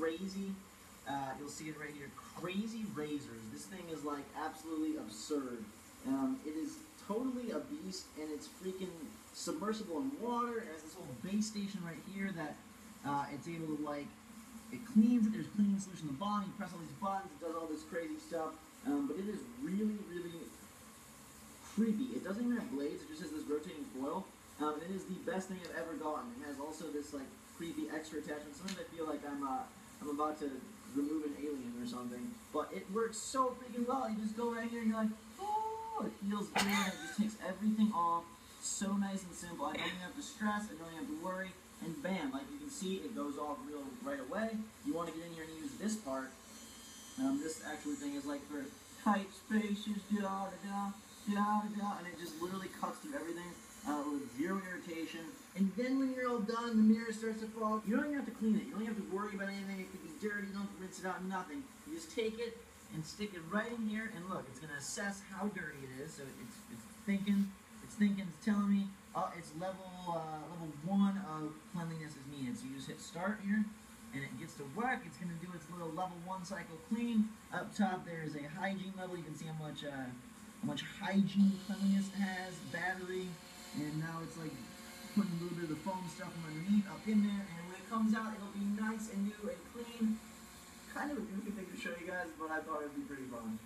crazy. Uh, you'll see it right here. Crazy razors. This thing is like absolutely absurd. Um, it is totally a beast, and it's freaking submersible in water. It has this little base station right here that uh, it's able to like it cleans it. There's cleaning solution in the bottom. You press all these buttons. It does all this crazy stuff. Um, but it is really, really creepy. It doesn't even have blades. It just has this rotating foil. Um, it is the best thing I've ever gotten. It has also this like creepy extra attachment. Sometimes I feel like I'm uh, I'm about to remove an alien or something. But it works so freaking well. You just go right here and you're like, oh, it feels good. It just takes everything off. So nice and simple. I don't even have to stress. I don't even have to worry. And bam, like you can see, it goes off real right away. You want to get in here and use this part. Um, this actual thing is like for tight spaces, da da da da da, and it just literally cuts through everything uh, with zero irritation. And then when all done, the mirror starts to fall. You don't even have to clean it. You don't have to worry about anything. It could be dirty. You don't to rinse it out. Nothing. You just take it and stick it right in here, and look, it's gonna assess how dirty it is. So it's it's thinking, it's thinking, it's telling me, oh, it's level uh, level one of cleanliness is needed. So you just hit start here and it gets to work. It's going to do its little level one cycle clean. Up top, there's a hygiene level. You can see how much uh, how much hygiene cleanliness has, battery, and now it's like putting a little bit of the foam stuff from underneath up in there. And when it comes out, it'll be nice and new and clean. Kind of a goofy thing to show you guys, but I thought it'd be pretty fun.